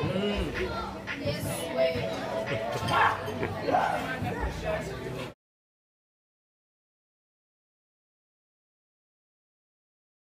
Mm.